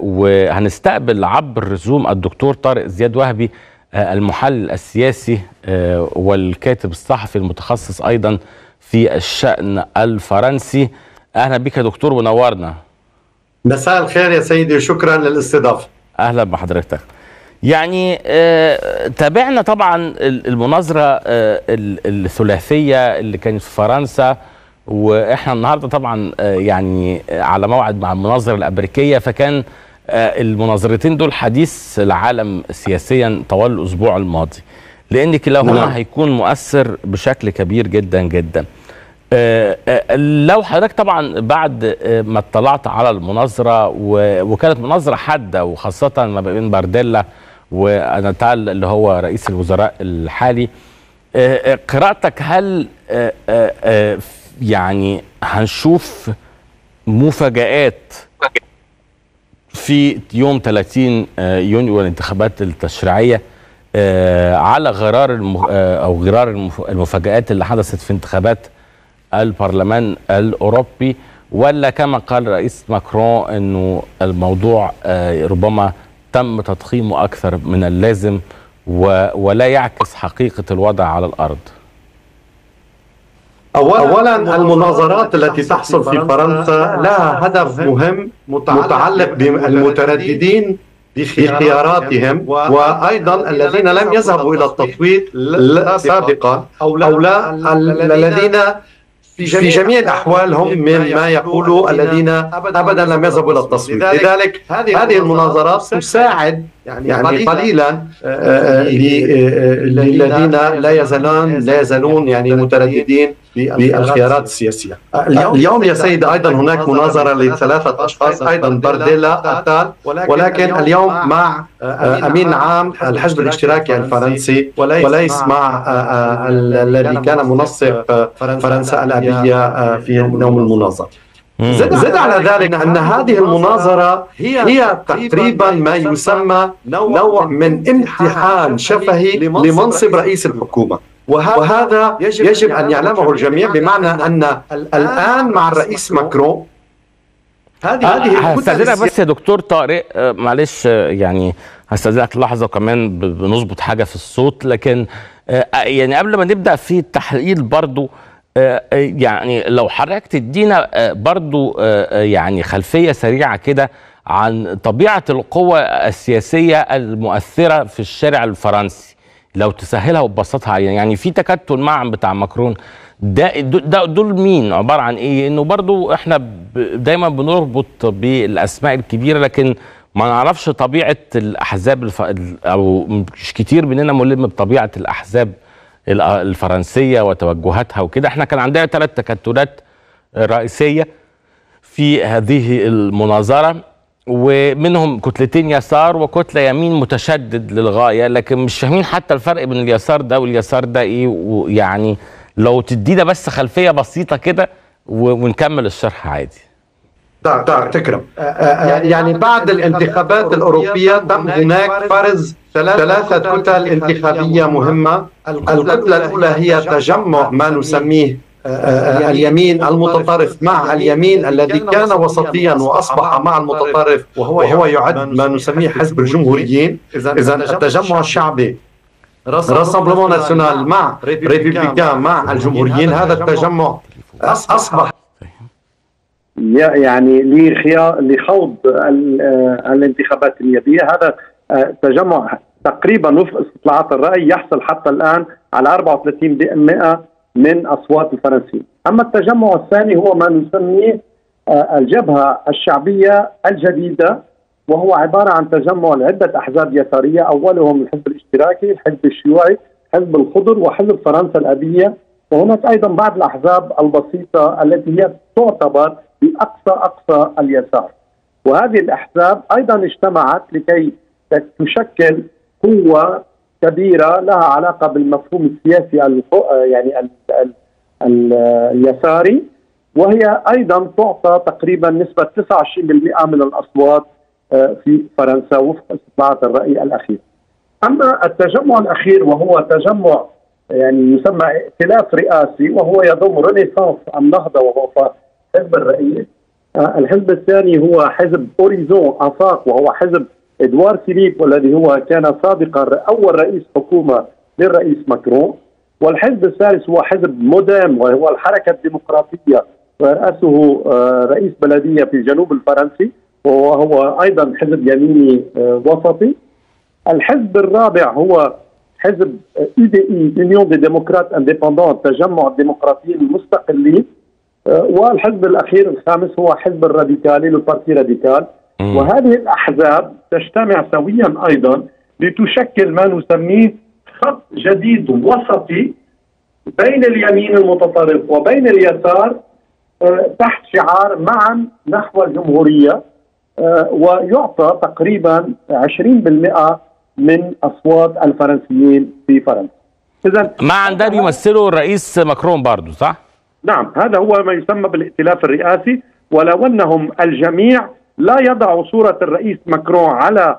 وهنستقبل عبر زوم الدكتور طارق زياد وهبي آه، المحلل السياسي آه، والكاتب الصحفي المتخصص أيضا في الشأن الفرنسي. أهلا بك يا دكتور ونورنا. مساء الخير يا سيدي وشكرا للاستضافة. أهلا بحضرتك. يعني آه تابعنا طبعا المناظرة الثلاثية اللي كانت في فرنسا وإحنا النهارده طبعا آه يعني على موعد مع المناظره الأمريكية فكان آه المناظرتين دول حديث العالم سياسيا طوال الأسبوع الماضي لأن كلاهما نعم. هيكون مؤثر بشكل كبير جدا جدا آه، آه، لو حضرتك طبعا بعد ما اطلعت على المناظرة وكانت مناظرة حادة وخاصة ما بين بارديلا وناتال اللي هو رئيس الوزراء الحالي قراءتك هل يعني هنشوف مفاجآت في يوم 30 يونيو الانتخابات التشريعية على غرار أو غرار المفاجآت اللي حدثت في انتخابات البرلمان الأوروبي. ولا كما قال رئيس ماكرون إنه الموضوع ربما تم تضخيمه أكثر من اللازم ولا يعكس حقيقة الوضع على الأرض. أولا المناظرات التي تحصل في فرنسا لها هدف مهم متعلق بالمترددين بخياراتهم وأيضا الذين لم يذهبوا إلى التصويت سابقا أو لا الذين في جميع, في جميع الأحوال هم مما يقولوا الذين أبدا لم يذهبوا إلى التصويت لذلك هذه المناظرات تساعد يعني, يعني قليلا للذين لا يزالون لا يزالون يعني مترددين بالخيارات السياسية. اليوم يا سيد أيضا هناك مناظرة لثلاثة أشخاص أيضا بارديلا أتال ولكن اليوم مع أمين عام الحزب الاشتراكي الفرنسي وليس مع الذي كان منسق فرنسا الأبية في يوم المناظرة. زد على ذلك أن هذه المناظرة هي تقريبا ما يسمى نوع من امتحان شفهي لمنصب رئيس الحكومة. وهذا يجب أن يعلمه الجميع بمعنى أن الآن مع الرئيس ماكرون هذه هستاذنك بس يا دكتور طارق معلش يعني هستاذنك لحظة كمان بنظبط حاجة في الصوت لكن يعني قبل ما نبدأ في التحليل برضو يعني لو حضرتك تدينا برضو يعني خلفية سريعة كده عن طبيعة القوى السياسية المؤثرة في الشارع الفرنسي لو تسهلها وتبسطها علينا. يعني في تكتل معا بتاع ماكرون ده, ده دول مين؟ عبارة عن إيه؟ إنه برضو إحنا دايما بنربط بالأسماء الكبيرة لكن ما نعرفش طبيعة الأحزاب الف... أو مش كتير مننا ملم بطبيعة الأحزاب الفرنسية وتوجهاتها وكده. إحنا كان عندنا ثلاث تكتلات رئيسية في هذه المناظرة ومنهم كتلتين يسار وكتلة يمين متشدد للغاية لكن مش فاهمين حتى الفرق بين اليسار ده واليسار ده إيه ويعني لو تدينا بس خلفية بسيطة كده ونكمل الشرح عادي. تكرم. يعني بعد الانتخابات الأوروبية تم هناك فرز ثلاثة كتل انتخابية مهمة. الكتلة الأولى هي تجمع ما نسميه اليمين المتطرف. مع اليمين الذي كان وسطيا وأصبح مع المتطرف. وهو يعد ما نسميه حزب الجمهوريين. إذا التجمع الشعبي. راسمبلمون ناسيونال مع ريبوبليكان مع الجمهوريين. هذا التجمع أصبح يعني لخوض الانتخابات النيابية. هذا تجمع تقريبا وفق استطلاعات الرأي يحصل حتى الآن على 34% من أصوات الفرنسيين، أما التجمع الثاني هو ما نسميه الجبهة الشعبية الجديدة وهو عبارة عن تجمع لعدة أحزاب يسارية. أولهم الحزب الاشتراكي، الحزب الشيوعي، حزب الخضر وحزب فرنسا الأبية. وهناك أيضا بعض الأحزاب البسيطة التي هي تعتبر باقصى أقصى اليسار. وهذه الأحزاب أيضا اجتمعت لكي تشكل قوة كبيرة لها علاقة بالمفهوم السياسي يعني ال ال ال اليساري وهي أيضا تعطى تقريبا نسبة 29% من الأصوات في فرنسا وفق استطلاعات الرأي الأخير. أما التجمع الأخير وهو تجمع يعني يسمى ائتلاف رئاسي وهو يضم Renaissance النهضة وهو حزب الرئيس الحزب الثاني هو حزب Horizons أفاق وهو حزب إدوار فيليب والذي هو كان سابقا أول رئيس حكومة للرئيس ماكرون. والحزب الثالث هو حزب مودام وهو الحركة الديمقراطية ورأسه رئيس بلدية في الجنوب الفرنسي وهو أيضا حزب يميني وسطي. الحزب الرابع هو حزب UDI Union des démocrates indépendants تجمع الديمقراطيين المستقلين. والحزب الأخير الخامس هو حزب الراديكالي ال Parti radical وهذه الأحزاب تجتمع سويا أيضا لتشكل ما نسميه خط جديد وسطي بين اليمين المتطرف وبين اليسار تحت شعار معا نحو الجمهورية ويعطى تقريبا 20% من أصوات الفرنسيين في فرنسا. اذا معا ده بيمثله الرئيس ماكرون برضه صح؟ نعم هذا هو ما يسمى بالائتلاف الرئاسي ولو انهم الجميع لا يضعوا صورة الرئيس ماكرون على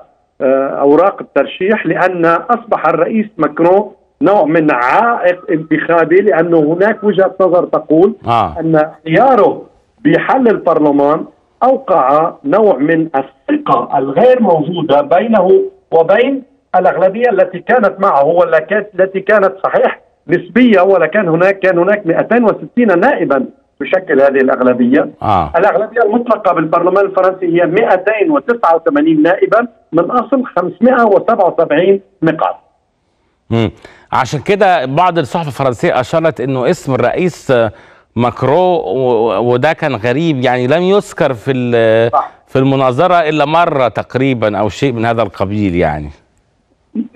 أوراق الترشيح لأن أصبح الرئيس ماكرون نوع من عائق انتخابي لأنه هناك وجهة نظر تقول آه. أن خياره بحل البرلمان أوقع نوع من الثقة الغير موجودة بينه وبين الأغلبية التي كانت معه والتي كانت صحيح نسبية ولكن هناك كان هناك 260 نائبا تشكل هذه الأغلبية. آه. الأغلبية المطلقة بالبرلمان الفرنسي هي 289 نائبا من أصل 577 مقعد امم عشان كده بعض الصحف الفرنسية أشارت إنه اسم الرئيس ماكرو وده كان غريب. يعني لم يذكر في في المناظرة إلا مرة تقريبا أو شيء من هذا القبيل يعني.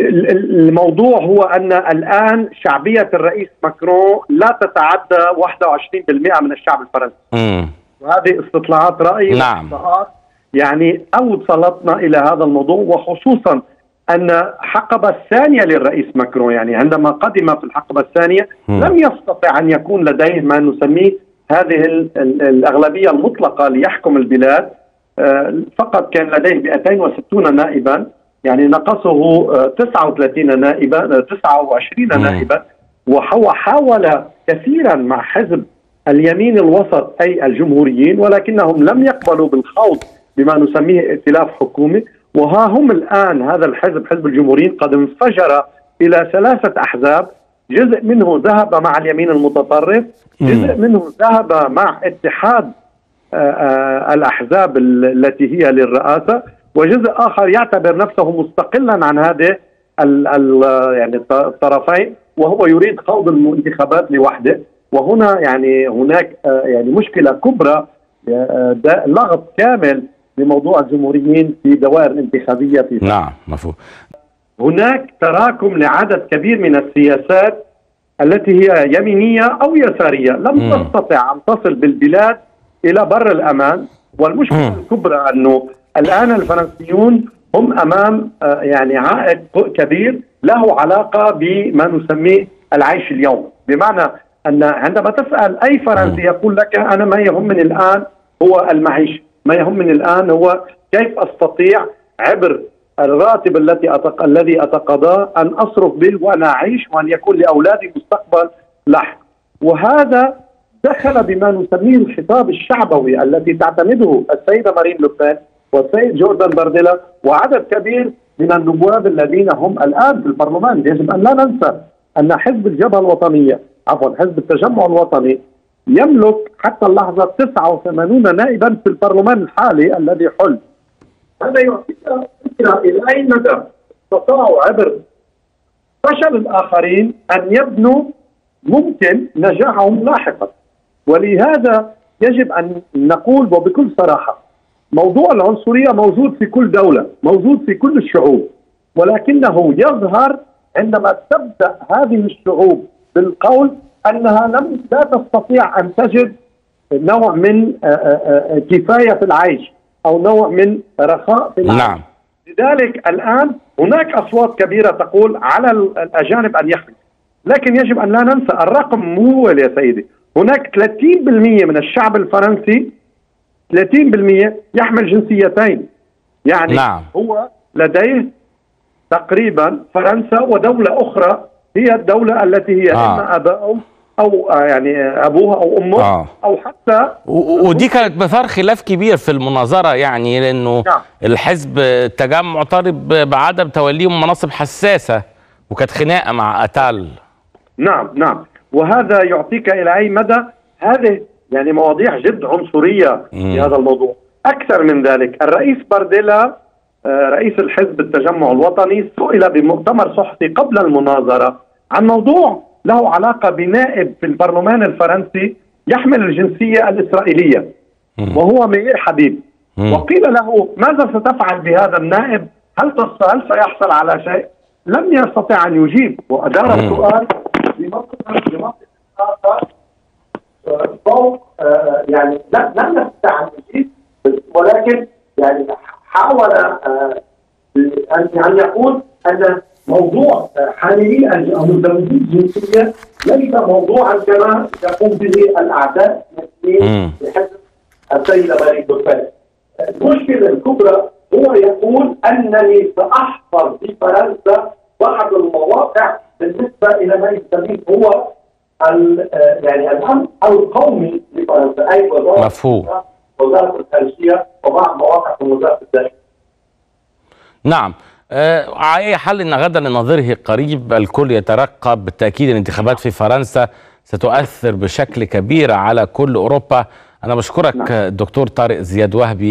الموضوع هو أن الآن شعبية الرئيس ماكرون لا تتعدى 21% من الشعب الفرنسي. وهذه استطلاعات رأي نعم. يعني اوصلتنا إلى هذا الموضوع وخصوصا أن الحقبه الثانية للرئيس ماكرون يعني عندما قدم في الحقبة الثانية م. لم يستطع أن يكون لديه ما نسميه هذه الأغلبية المطلقة ليحكم البلاد. فقط كان لديه 260 نائبا. يعني نقصه 39 نائبا 29 نائبا وهو حاول كثيرا مع حزب اليمين الوسط أي الجمهوريين ولكنهم لم يقبلوا بالخوض بما نسميه ائتلاف حكومي. وها هم الآن هذا الحزب حزب الجمهوريين قد انفجر إلى ثلاثة أحزاب. جزء منه ذهب مع اليمين المتطرف جزء منه ذهب مع اتحاد الأحزاب التي هي للرئاسة. وجزء آخر يعتبر نفسه مستقلا عن هذه ال ال يعني الطرفين وهو يريد خوض الانتخابات لوحده وهنا يعني هناك يعني مشكلة كبرى لغط كامل لموضوع الجمهوريين في دوائر الانتخابيه في نعم مفهوم هناك تراكم لعدد كبير من السياسات التي هي يمينية أو يسارية لم م. تستطع أن تصل بالبلاد إلى بر الأمان والمشكلة م. الكبرى أنه الآن الفرنسيون هم أمام يعني عائق كبير له علاقة بما نسميه العيش اليوم. بمعنى أن عندما تسأل أي فرنسي يقول لك أنا ما يهمني الآن هو المعيشه ما يهمني الآن هو كيف أستطيع عبر الراتب التي أتق... الذي أتقاضاه أن أصرف به وأنا أعيش وأن يكون لأولادي مستقبل لاحق وهذا دخل بما نسميه الخطاب الشعبوي الذي تعتمده السيدة مارين لوبين والسيد جوردان بارديلا وعدد كبير من النواب الذين هم الآن في البرلمان. يجب أن لا ننسى أن حزب الجبهة الوطنية عفوا حزب التجمع الوطني يملك حتى اللحظة 89 نائبا في البرلمان الحالي الذي حل. هذا يعطيك إلى أي مدى استطاعوا عبر فشل الآخرين أن يبنوا ممكن نجاحهم لاحقا. ولهذا يجب أن نقول وبكل صراحة موضوع العنصرية موجود في كل دولة، موجود في كل الشعوب ولكنه يظهر عندما تبدأ هذه الشعوب بالقول أنها لم لا تستطيع أن تجد نوع من كفاية في العيش أو نوع من رخاء في العيش. نعم. لذلك الآن هناك أصوات كبيرة تقول على الأجانب أن يخرج لكن يجب أن لا ننسى الرقم مو يا سيدي هناك 30% من الشعب الفرنسي 30% يحمل جنسيتين يعني نعم. هو لديه تقريبا فرنسا ودولة أخرى هي الدولة التي هي آه. إما آبائهم أو يعني ابوها أو أمه آه. أو حتى ودي كانت مثار خلاف كبير في المناظرة يعني لأنه نعم. الحزب التجمع طالب بعدم توليهم مناصب حساسة وكانت خناقة مع أتال نعم نعم وهذا يعطيك إلى أي مدى هذه يعني مواضيع جد عنصرية في هذا الموضوع. أكثر من ذلك الرئيس بارديلا رئيس الحزب التجمع الوطني سئل بمؤتمر صحفي قبل المناظرة عن موضوع له علاقة بنائب في البرلمان الفرنسي يحمل الجنسية الإسرائيلية وهو مير حبيب. وقيل له ماذا ستفعل بهذا النائب؟ هل هل سيحصل على شيء؟ لم يستطع أن يجيب. وأدار السؤال بمنطقه بمنطقه فوق يعني لم نستطع ان نجيب ولكن يعني حاول ان يقول أن موضوع حاملي المزدوجين الجنسيه ليس موضوعا كما يقوم به الأعداء بحسب السيده مالك بوفال. المشكلة الكبرى هو يقول أنني سأحفظ في فرنسا بعض المواقع بالنسبة إلى ما يسميه هو يعني الامن القومي لفرنسا اي وزارة مفهوم وزارة الخارجيه وبعض مواقع في وزارة الداخليه. نعم آه على أي حال إن غدا لنظيره قريب الكل يترقب بالتأكيد الانتخابات في فرنسا ستؤثر بشكل كبير على كل أوروبا أنا بشكرك نعم. الدكتور طارق زياد وهبي